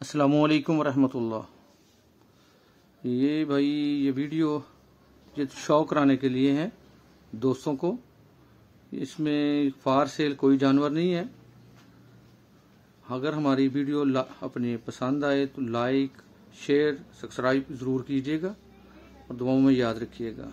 असलकम वरहमतुल्लाह। ये भाई, ये वीडियो ये शौक कराने के लिए है दोस्तों को। इसमें फार सेल कोई जानवर नहीं है। अगर हमारी वीडियो अपने पसंद आए तो लाइक, शेयर, सब्सक्राइब ज़रूर कीजिएगा और दुआओं में याद रखिएगा।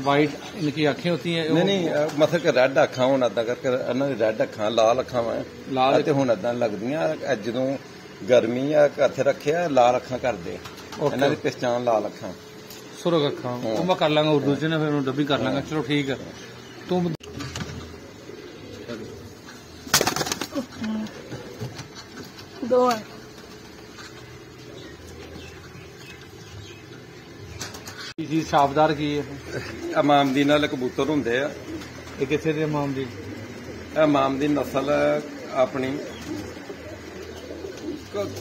ਵਾਈਟ ਇਨਕੀ ਅੱਖਾਂ ਹੁੰਦੀ ਹੈ ਨਹੀਂ ਨਹੀਂ ਅ, ਮਤਲਬ ਕਿ ਰੈੱਡ ਅੱਖਾਂ ਹੁਣ ਏਦਾਂ ਕਰਕੇ ਇਹਨਾਂ ਦੀ ਰੈੱਡ ਅੱਖਾਂ ਲਾਲ ਅੱਖਾਂ ਵਾ ਲਾਲ ਤੇ ਹੁਣ ਏਦਾਂ ਲੱਗਦੀਆਂ ਇਹ ਜਦੋਂ ਗਰਮੀ ਆ ਹੱਥ ਰੱਖਿਆ ਲਾਲ ਅੱਖਾਂ ਕਰਦੇ. ਇਹਨਾਂ ਦੀ ਪਛਾਣ ਲਾਲ ਅੱਖਾਂ ਸੁਰਗ ਅੱਖਾਂ ਉਹ ਮੈਂ ਕਰ ਲਾਂਗਾ ਉਰਦੂ ਚ ਨਾ ਫਿਰ ਉਹਨੂੰ ਡੱਬੀ ਕਰ ਲਾਂਗਾ ਚਲੋ ਠੀਕ ਹੈ ਤੂੰ ਦੋ ਕੀ ਚੀਜ਼ ਸ਼ਾਬਦਾਰ ਕੀ ਹੈ? ਇਮਾਮਦੀਨ ਵਾਲੇ ਕਬੂਤਰ ਹੁੰਦੇ ਆ। ਇਹ ਕਿੱਥੇ ਦੇ ਮਾਮ ਜੀ? ਇਹ ਇਮਾਮਦੀਨ ਨਸਲ ਆਪਣੀ।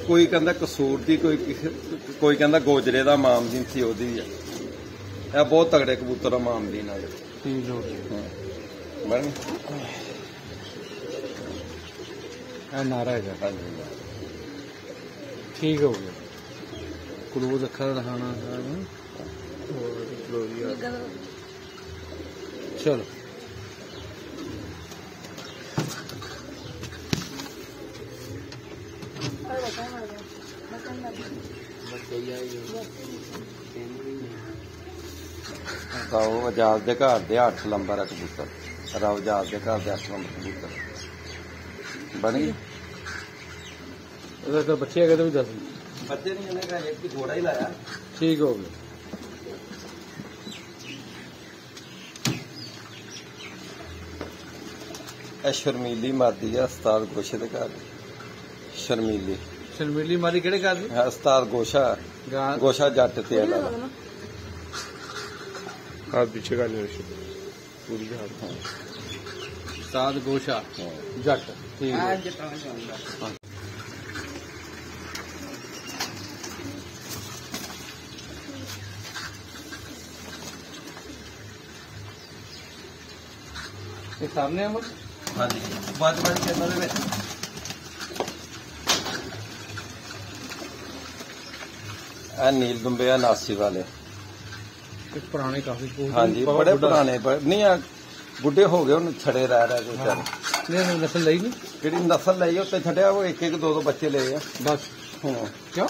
ਕੋਈ ਕਹਿੰਦਾ ਕਸੂਰ ਦੀ ਕੋਈ ਕਿਸੇ- ਕੋਈ ਕਹਿੰਦਾ ਗੋਜਰੇ ਦਾ ਮਾਮਦੀਨ ਸੀ ਉਹਦੀ ਆ। ਇਹ ਬਹੁਤ ਤਗੜੇ ਕਬੂਤਰ ਆ ਮਾਮਦੀਨ ਵਾਲੇ ਠੀਕ ਹੋ ਗਿਆ ਹਾਂ। ਬਣ। ਇਹ ਨਾਰਾ ਹੈਗਾ। ਹਾਂਜੀ ਠੀਕ ਹੋ ਗਿਆ। ਕਲੋਜ਼ ਅੱਖਾਂ ਦਿਖਾਣਾ ਸਾਹਿਬ ਚਲੋ। ਤਾਂ ਉਹ ਆਜ਼ਾਦ ਦੇ ਘਰ ਦੇ 8 ਨੰਬਰ ਆ ਕਬੂਤਰ। ਰਾਵ ਆਜ਼ਾਦ ਦੇ ਘਰ ਦੇ 8 ਨੰਬਰ ਕਬੂਤਰ। ਬਣ ਗਈ? ਇਹਦਾ ਤਾਂ ਬੱਚੇ ਹੈਗੇ ਤਾਂ ਵੀ ਦੱਸ ਬੱਚੇ ਨਹੀਂ ਇਹਨੇ ਕਹਾ ਇੱਕ ਹੀ ਥੋੜਾ ਹੀ ਲਾਇਆ। ਠੀਕ ਹੋ ਗਿਆ। ਇਹ ਸ਼ਰਮੀਲੀ ਮਾਦੀ ਆ ਉਸਤਾਦ ਗੋਸ਼ੇ ਦੇ ਘਰ ਸ਼ਰਮੀਲੀ ਸ਼ਰਮੀਲੀ ਮਾਰੀ ਕਿਹੜੇ ਕਰਦੀ ਹੈ ਉਸਤਾਦ ਗੋਸ਼ਾ ਗਾਂ ਗੋਸ਼ਾ ਜੱਟ ਤੇ ਵਾਲਾ हाथ पीछे का नहीं पूरी के हाथ ਸਾਧ ਗੋਸ਼ਾ ਜੱਟ ਠੀਕ ਹੈ ਇਹ ਸਾਹਮਣੇ ਅਮਰ ਹਾਂਜੀ। ਬਾਜ ਬਾਜ ਕੇ ਇਹਨਾਂ ਦੇ ਵਿੱਚ। ਇਹ ਨੀਲ ਦੁੰਬੇ ਆ ਨਾਸੀ ਵਾਲੇ। ਇਹ ਪੁਰਾਣੇ ਕਾਫੀ ਬਹੁਤ ਹਾਂਜੀ ਬੜੇ। ਪੁਰਾਣੇ ਬ- ਨਹੀਂ ਆ ਬੁੱਢੇ ਹੋ ਗਏ ਹੁਣ ਛੜੇ ਰਹਿ ਰਹਿ ਕੇ ਵਿਚਾਰੇ ਨਹੀਂ ਨਹੀਂ ਨਸਲ ਲਈ ਨਹੀਂ? ਜਿਹੜੀ ਨਸਲ ਲਈ ਉੱਤੇ ਛੱਡਿਆ ਉਹ ਇੱਕ ਇੱਕ ਦੋ ਦੋ ਬੱਚੇ ਲਏ ਆ। ਬਸ। ਹਾਂ। ਕਿਉਂ?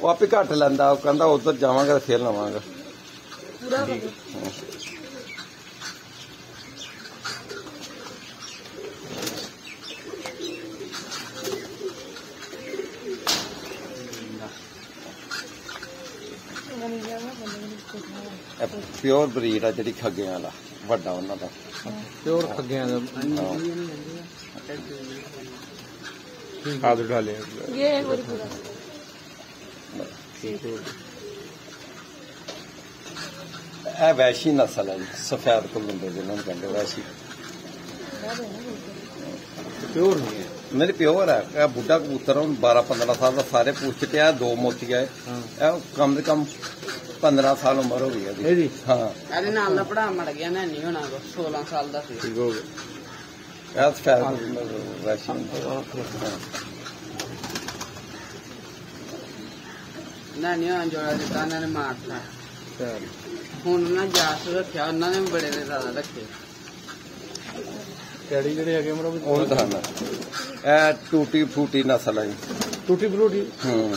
ਉਹ ਆਪੇ ਘੱਟ ਲੈਂਦਾ ਉਹ ਕਹਿੰਦਾ ਉਧਰ ਜਾਵਾਂਗਾ ਤੇ ਫੇਰ ਲਵਾਂਗਾ। ਪੂਰਾ ਹੋ ਇਹ ਪਿਓਰ ਬਰੀਡ ਆ ਜਿਹੜੀ ਖੱਗਿਆਂ ਵਾਲਾ ਵੱਡਾ ਉਹਨਾਂ ਦਾ। ਪਿਓਰ ਖੱਗਿਆਂ ਦਾ। ਆਦ ਉਠਾ ਇਹ ਵੈਸ਼ੀ ਨਸਲ ਹੈ ਸਫੈਦ ਕੁਲੰਦੇ ਜਿਹਨਾਂ ਨੂੰ ਕਹਿੰਦੇ ਵੈਸ਼ੀ। ਪਿਓਰ ਨਹੀਂ ਮੇਰੇ ਪਿਓਰ ਹੈ। ਇਹ ਬੁੱਢਾ ਕਬੂਤਰ ਹੁਣ 12 15 ਸਾਲ ਦਾ ਸਾਰੇ ਪੂਛ ਚਟਿਆ ਦੋ ਮੋਤੀ ਹੈ। ਇਹ ਕਮ ਦੇ ਕਮ 15 ਸਾਲ ਉਮਰ ਹੋ ਗਈ ਇਹਦੀ ਇਹਦੀ? ਹਾਂ। ਇਹਦੇ ਨਾਲ ਦਾ ਪੜਾ ਮੜ ਗਿਆ ਨਾ ਨਹੀਂ ਹੋਣਾ ਕੋ 16 ਸਾਲ ਦਾ ਸੀ। ਠੀਕ ਹੋ ਗਿਆ। ਐਸ ਫੈਰ ਰਾਸ਼ਨ ਨਾ ਨਹੀਂ ਹੋਣਾ ਜੋੜਾ ਦਿੱਤਾ ਉਹਨਾਂ ਨੇ ਮਾਰਤਾ ਹੁਣ ਨਾ ਜਾਸ ਰੱਖਿਆ ਉਹਨਾਂ ਨੇ ਬੜੇ ਨੇ ਜ਼ਿਆਦਾ ਰੱਖੇ। ਕਿਹੜੀ ਜਿਹੜੇ ਹੈਗੇ ਮਰੋ ਉਹ ਤਾਂ ਇਹ ਟੂਟੀ ਫੂਟੀ ਨਸਲ ਹੈ ਟੂਟੀ ਫਰੂਟੀ? ਹਾਂ।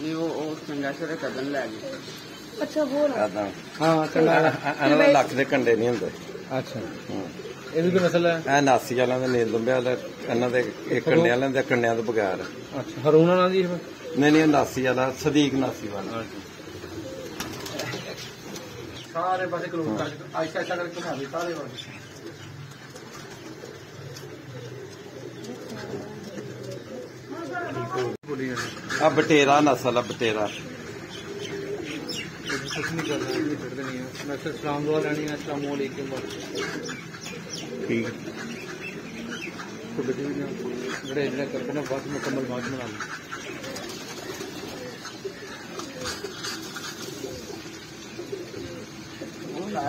ਨਹੀਂ ਉਹ ਉਹ ਚੰਗਾ ਸਰੇ ਕਦਨ ਲੈ ਗਏ। ਅੱਛਾ ਹੋਰ? ਆ। ਹਾਂ ਕੰਡਾ ਇਹਨਾਂ ਦੇ ਲੱਕ ਦੇ ਕੰਡੇ ਨਹੀਂ ਹੁੰਦੇ। ਅੱਛਾ। ਇਹਦੀ ਕੀ ਨਸਲ ਹੈ? ਇਹ ਨਾਸੀ ਵਾਲਿਆਂ ਦੇ ਨੀਲ ਦੁੰਬੇ ਵਾਲੇ ਇਹਨਾਂ ਦੇ ਇਹ ਕੰਡਿਆਂ ਵਾਲਿਆਂ ਦੇ ਕੰਡਿਆਂ ਤੋਂ ਬਗੈਰ। ਅੱਛਾ ਹਰੂਣਾ ਨਾਲ ਦੀ? ਨਹੀਂ ਨਹੀਂ ਨਾਸੀ ਵਾਲਾ ਸਦੀਕ ਨਾਸੀ ਵਾਲਾ। ਸਾਰੇ ਪਾਸੇ ਕਲੋਜ਼ ਕਰ ਆਇਸ਼ਾ ਆਇਸ਼ਾ ਕਰਕੇ ਘੁਮਾ ਦੇ ਸਾਰੇ ਪਾਸੇ ਬੋਲੀ ਜਾਂਦੇ ਆ ਬਟੇਰਾ ਨਸਲ ਆ ਬਟੇਰਾ। ਕੁਝ ਨਹੀਂ ਕਰ ਰਹੇ ਨਹੀਂ ਛੱਡਦੇ ਨਹੀਂ ਹੈ। ਮੈਂ ਸਿਰ ਸਲਾਮ ਦੁਆ ਲੈਣੀ ਹੈ ਸਲਾਮ ਅਲੈਕੁਮ ਠੀਕ। ਤੁਹਾਡੇ ਵੀ ਨਾ ਜਿਹੜੇ ਜਿਹੜੇ ਕਰਕੇ ਨਾ ਬਸ ਮੁਕੰਮਲ ਬਾਅਦ ਬਣਾ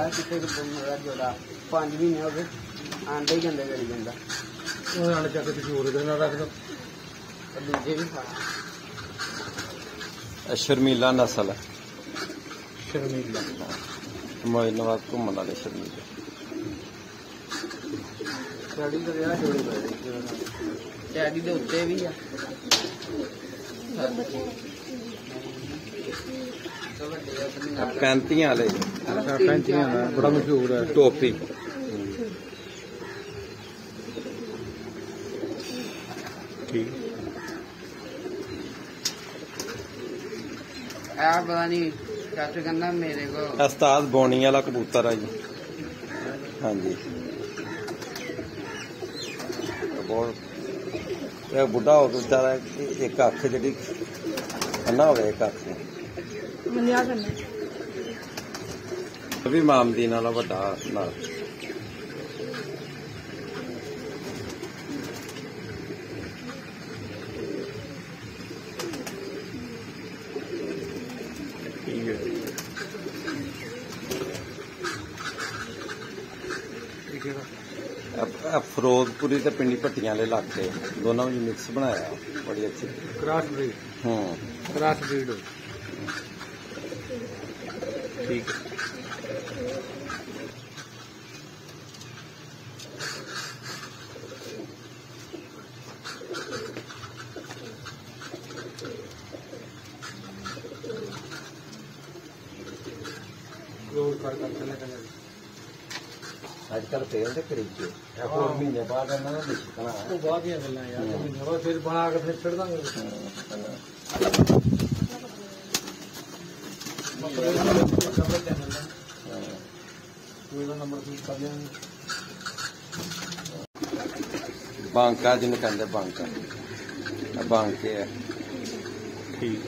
ਕਿਤੇ ਕਿ ਜੋੜਾ ਮਹੀਨੇ ਹੋ ਗਏ ਆਂਡੇ ਹੀ ਗੰਦੇ ਕਰੀ ਜਾਂਦਾ। ਉਹ ਨਾਲ ਚੱਕ ਕੇ ਕਿਸੇ ਹੋਰ ਦੇ ਨਾਲ ਰੱਖ ਦੋ। ਦੂਜੇ ਵੀ ਖਾ ਸ਼ਰਮੀਲਾ ਨਸਲ ਹੈ। ਸ਼ਰਮੀਲਾ। ਮੋਇਨਵਾਦ ਘੁੰਮਣ ਵਾਲੇ ਸ਼ਰਮੀਲੇ। ਡੈਡੀ ਦੇ ਵਿਆਹ ਜੋੜੇ ਪਏ ਡੈਡੀ ਦੇ ਉੱਤੇ ਵੀ ਆ। ਤੇ ਪੈਂਤੀਆਂ ਵਾਲੇ। ਪੈਂਤੀਆਂ ਦਾ ਬੜਾ ਮਸ਼ਹੂਰ ਹੈ। ਟੋਪੀ। ਆ ਪਤਾ ਨਹੀਂ ਚਾਚੂ ਕਹਿੰਦਾ ਮੇਰੇ ਕੋ ਉਸਤਾਦ ਬੋਣੀ ਵਾਲਾ ਕਬੂਤਰ ਆ ਜੀ। ਹਾਂਜੀ। ਬਹੁਤ ਇਹ ਬੁੱਢਾ ਹੋ ਗਿਆ ਇੱਕ ਅੱਖ ਜਿਹੜੀ ਅੰਨਾ ਹੋਵੇ ਇੱਕ ਅੱਖ। ਨੂੰ ਮੰਨਿਆ ਕਰਨਾ ਵੀ ਮਾਮਦੀਨ ਵਾਲਾ ਵੱਡਾ ਨਾਲ ਠੀਕ ਹੈ ਠੀਕ ਹੈ ਇਹ- ਇਹ ਫਿਰੋਜ਼ਪੁਰੀ ਤੇ ਪਿੰਡੀ ਭੱਟੀਆਂ ਵਾਲੇ ਇਲਾਕੇ। ਦੋਨਾਂ ਵਿੱਚ ਮਿਕਸ ਬਣਾਇਆ। ਬੜੀ ਅੱਛੀ। ਕ੍ਰਾਸ ਬਰੀਡ ਹੂੰ। ਕ੍ਰਾਸ ਬਰੀਡ ਠੀਕ ਹੈ ਕਲੋਜ਼ ਕਰ ਕਰ ਚੱਲੇ ਚੱਲੇ ਅੱਜ ਕੱਲ ਤੇਲ ਦੇ ਕਰੀਬ ਚ ਇਹ ਹੋਰ ਮਹੀਨੇ ਬਾਅਦ ਇਹਨਾਂ ਨੇ ਨਿਕਲਣਾ ਉਹ ਬਾਅਦ ਦੀਆਂ ਗੱਲਾਂ ਯਾਰ ਤੇ ਮਹੀਨੇ ਬਾਅਦ ਫਿਰ ਬਣਾ ਕੇ ਫਿਰ ਛੱਡ ਦਾਂਗੇ। ਕੋਈ ਦਾ ਨੰਬਰ ਫੀਡ ਕਰ ਦਿਆਂਗੇ ਬਾਂਕਾ ਜਿਹਨੂੰ ਕਹਿੰਦੇ ਬਾਂਕਾ। ਬਾਂਕੇ ਹੈ ਠੀਕ।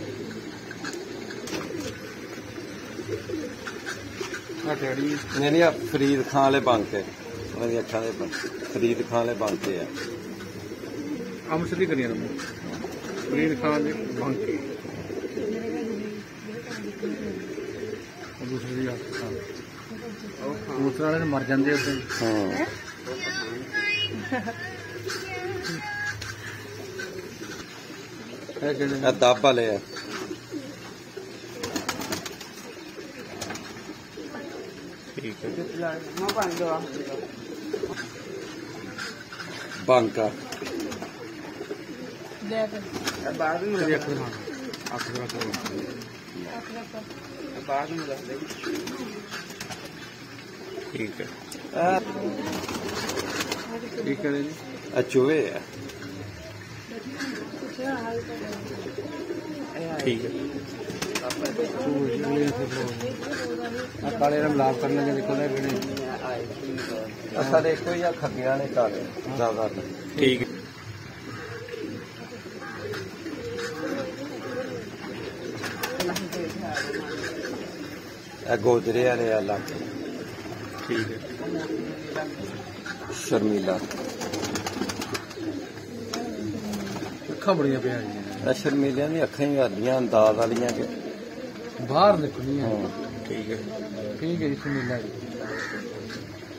ਆ ਡੈਡੀ ਨਹੀਂ ਨਹੀਂ ਆ ਫਰੀਦ ਖਾਨ ਵਾਲੇ ਬਾਂਕੇ। ਉਹਨਾਂ ਦੀ ਅੱਖਾਂ ਦੇ ਫਰੀਦ ਖਾਨ ਵਾਲੇ ਬਾਂਕੇ ਆ। ਅਮ ਸਿੱਧੀ ਕਰੀਏ ਨੰਬਰ ਫਰੀਦ ਖਾਨ ਦੇ ਬਾਂਕੇ ਉਹ ਦੂਸਰੀ ਦੀ ਹੱਥ ਖਾਨ ਦੂਸਰੇ ਵਾਲੇ ਨੇ ਮਰ ਜਾਂਦੇ ਉੱਤੇ ਹੂੰ। ਇਹ ਕਿਹੜੇ ਇਹ ਦੱਬ ਵਾਲੇ ਆ। ਠੀਕ ਹੈ। ਮੈਂ ਪੰਜ ਦਵਾ ਬਾਂਕਾ ਲੈ ਕੇ ਇਹ ਬਾਅਦ ਨੂੰ ਤੇਰੀ ਦੱਸ ਅੱਖ ਦਿਖਾ ਅੱਖ ਦਿਖਾ ਕੇ ਅੱਖ ਰੱਖ ਇਹ ਬਾਅਦ ਨੂੰ ਦੱਸ ਦੇ ਠੀਕ ਹੈ। ਇਹ ਠੀਕ ਹੈ ਜੀ ਆ ਠੀਕ ਹੈ ਆ ਕਾਲੇ ਨਾਲ ਮਿਲਾਪ ਕਰ ਲੈਂਗੇ ਦੇਖੋ ਨਾ ਕਿਹੜੇ। ਇਹ ਸਾਰੇ ਇੱਕੋ ਹੀ ਆ ਖੱਬੀਆਂ ਨੇ ਕਾਲੇ ਜ਼ਿਆਦਾ ਠੀਕ। ਹੈ ਇਹ ਗੋਜਰੇ ਵਾਲੇ ਆ ਲੱਗ ਠੀਕ ਹੈ। ਸ਼ਰਮੀਲਾ। ਅੱਖਾਂ ਬੜੀਆਂ ਪਿਆ ਇਹ ਸ਼ਰਮੀਲਿਆਂ ਦੀ ਅੱਖਾਂ ਹੀ ਆਦੀਆਂ ਅੰਦਾਜ਼ ਵਾਲੀਆਂ ਕਿ ਬਾਹਰ ਨਿਕਲੀਆਂ ਠੀਕ ਹੈ। ਠੀਕ ਹੈ ਜੀ ਸੁਨੀਲਾ ਜੀ।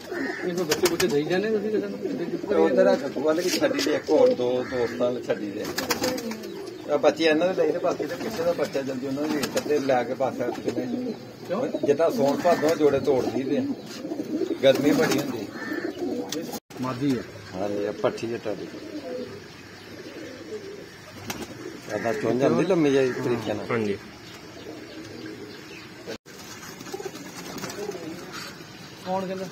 ਇਹ ਕੋਈ ਬੱਚੇ ਬੱਚੇ ਦੇਈ ਜਾਂਦੇ ਤੁਸੀਂ ਤੇ ਉਧਰ ਆ ਵਾਲੇ ਕੀ ਛੱਡੀ ਦੇ ਇੱਕ ਹੋਰ ਦੋ ਦੋਸਤਾਂ ਨੂੰ ਛੱਡੀ ਦੇ ਆ। ਬੱਚੇ ਇਹਨਾਂ ਦੇ ਲਈ ਤੇ ਬਾਕੀ ਤੇ ਕਿਸੇ ਦਾ ਬੱਚਾ ਜਲਦੀ ਉਹਨਾਂ ਨੂੰ ਵੇਚ ਤੇ ਲੈ ਕੇ ਪਾਸੇ ਕੇ ਕਿਉਂ? ਜਿੱਦਾਂ ਸੌਣ ਭਾਦੋਂ ਜੋੜੇ ਤੋੜਦੀ ਦੇ ਗਰਮੀ ਬੜੀ ਹੁੰਦੀ। ਮਾਦੀ ਹਾਂ ਇਹ ਪੱਠੀ ਜਟਾ ਦੀ ਆਦਾ ਚੋਂ ਜਾਂਦੀ ਲੰਮੀ ਜਾਈ ਤਰੀਕੇ ਨਾਲ। ਹਾਂਜੀ। ਕੌਣ ਕਹਿੰਦਾ?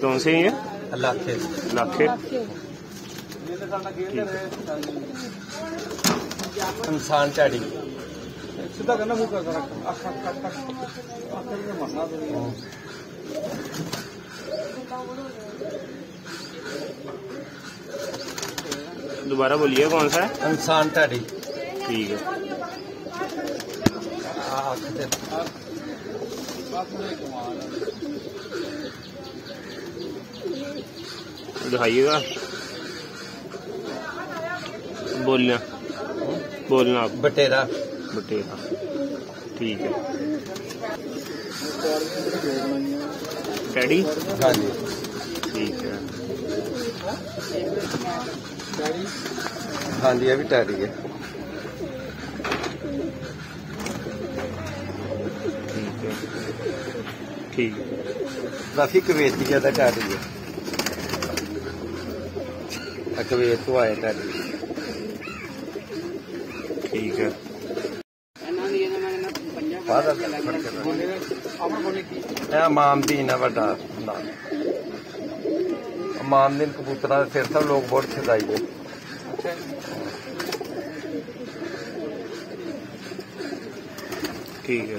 कौन से है? लाखे। लाखे। इंसान झाड़ी सीधा करना कर दोबारा बोलिए कौन सा है? इंसान ढाडी ठीक है। दिखाइएगा। बोलना। बोलना आप। बटेरा। बटेरा। ठीक है। डैडी हाँ जी। ਹਾਂਜੀ ਇਹ ਵੀ ਟੈਡੀ ਹੈ। ਠੀਕ ਕਾਫੀ ਕਵੇਤ ਦੀ ਜ਼ਿਆਦਾ ਟੈਡੀ ਹੈ। ਕਵੇਤ ਤੋਂ ਆਇਆ ਟੈਡੀ ਠੀਕ ਹੈ। ਇਹਨਾਂ ਦੀ ਮਾਮ ਦੀ ਨਾ। ਵੱਡਾ ਨਾਮ ਮਾਨਦੀਨ ਕਬੂਤਰਾਂ ਦੇ ਸਿਰ ਤੋਂ ਲੋਕ ਬਹੁਤ ਛਦਾਈ ਹੈ ਠੀਕ ਹੈ।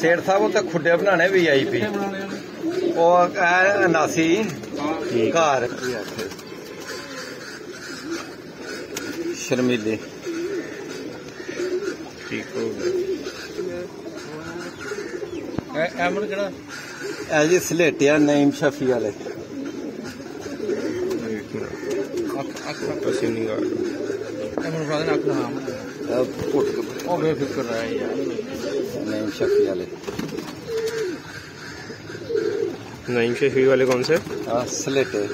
ਸੇਠ ਸਾਹਿਬ ਉਹ ਤਾਂ ਖੁੱਡੇ ਬਣਾਣੇ ਵੀ ਆਈ ਪੀ ਉਹ ਅਨਾਸੀ ਘਰ। ਸ਼ਰਮੀਲੇ। ਠੀਕ ਹੋ ਗਿਆ। ਐਮਨ ਕਿਹੜਾ? ਇਹ ਜੀ ਸਲੇਟਿਆ ਨਈਮ ਸ਼ਫੀ ਵਾਲੇ एक मिनट ਅੱਖ ਅੱਖ पसीने निकाल ਐਮਨ ਫਰਾਦ ਨੇ ਅੱਖ ਦਾ ਨਾਮ ਇਹ ਪੁੱਟ ਕੇ ਉਹ ਬੇਫਿਕਰ ਰਹਾ ਯਾਰ ਨਈਮ ਸ਼ਫੀ ਵਾਲੇ नईम शफी वाले कौन से ਆ ਸਲੇਟੇ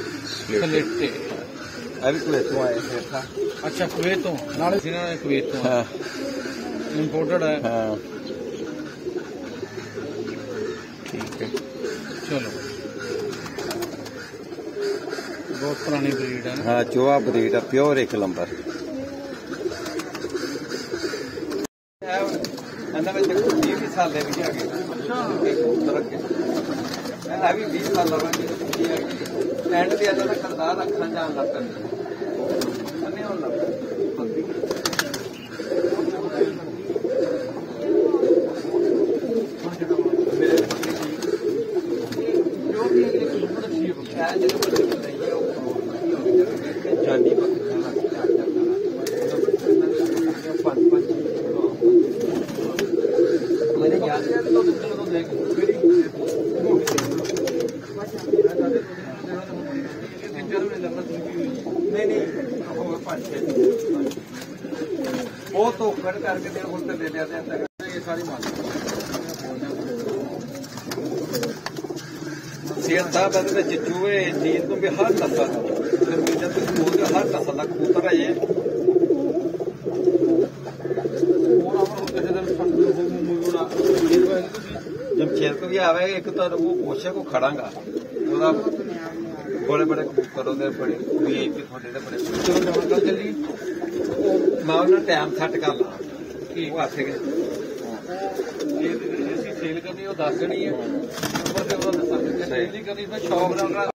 ਸਲੇਟੇ ਇਹ ਵੀ ਕੋਈ ਤੋਂ ਆਏ ਸੇਠ ਸਾਹਿਬ ਅੱਛਾ ਕੁਵੇਤ ਤੋਂ ਨਾਲੇ ਜਿਹਨਾਂ ਨੇ ਕੁਵੇਤ ਤੋਂ ਹਾਂ ਚਲੋ। ਬਹੁਤ ਪੁਰਾਣੀ ਬਰੀਡ ਹੈ ਨਾ। ਹਾਂ ਚੋਆ ਬਰੀਡ ਆ ਪਿਓਰ ਇੱਕ ਨੰਬਰ ਇਹਨਾਂ ਵਿੱਚ 20 ਵੀ ਸਾਲੇ ਵੀ ਹੈਗੇ। ਅੱਛਾ ਇਹ ਵੀ 20 ਸਾਲਾਂ ਦਾ ਵੀ ਹੈਗੇ। ਐਂਡ ਤੇ ਇਹਨਾਂ ਦਾ ਕਰਤਾਰ ਅੱਖਾਂ ਜਾਣ ਲੱਗ ਪੈਂਦੇ। ਅੰਨੇ ਹੋਣ ਲੱਗ ਪੈਂਦੇ ਮੇਰੇ ਜੋ ਵੀ ਅਗਲੇ ਕੁਝ ਬੜਾ ਠੀਕ ਹੈ ਜਿਹੜੇ ਬੱਚੇ ਨਹੀਂ ਉਹ ਜਾਨੀ ਪੰਜ ਪੰਜ ਮੇਰੇ ਯਾਦ ਹੈ ਤੋਂ ਤੋਂ ਦੇਖ ਮੇਰੀ ਨਹੀਂ ਨਹੀਂ ਉਹ ਪੰਜ ਛੇ ਉਹ ਤੋਂ ਕਰ ਕਰਕੇ ਤੇ ਹੁਣ ਤੇ ਦੇ ਦਿਆ ਤੇ ਅੰਦਰ ਇਹ ਸਾਰੀ ਮਾਲ ਸਿਰ ਸਾਹਿਬ ਇਹਦੇ ਵਿੱਚ ਚੂਹੇ ਨੀਂਦ ਤੋਂ ਵੀ ਹਰ ਨਸਲ ਜ਼ਮੀਨ ਤੇ ਕਬੂਤਰ ਹਰ ਨਸਲ ਦਾ ਕਬੂਤਰ ਹੈ ਇਹ ਹੋਰ ਆਵਰ ਹੋ ਕਿਸੇ ਦਿਨ ਫੰਡ ਹੋ ਮੁਗੜਾ ਇਹ ਵਾਲੀ ਤੁਸੀਂ ਜਮਸ਼ੇਦ ਕੋ ਵੀ ਆਵੇ, ਇੱਕ ਤਾਂ ਉਹ ਕੋਸ਼ੇ ਕੋ ਖੜਾਂਗਾ। ਉਹਦਾ ਬੜੇ ਬੜੇ ਕਬੂਤਰ ਉਹਦੇ ਬੜੇ ਵੀਆਈਪੀ ਤੁਹਾਡੇ ਦੇ ਬੜੇ ਚਲੋ ਜਮਾ ਕਰ ਜਲਦੀ ਉਹ ਮੈਂ ਉਹਨਾਂ ਟਾਈਮ ਸੈੱਟ ਕਰ ਲਾ। ਕੀ ਉਹ ਗਏ ਅਸੀਂ ਸੇਲ ਕਰਨੀ ਉਹ ਦੱਸ ਦੇਣੀ ਹੈ। ਉੱਪਰ ਤੇ ਉਹ ਜੇ ਸੇਲ ਨਹੀਂ ਕਰਨੀ ਫਿਰ ਸ਼ੌਪ ਦਾ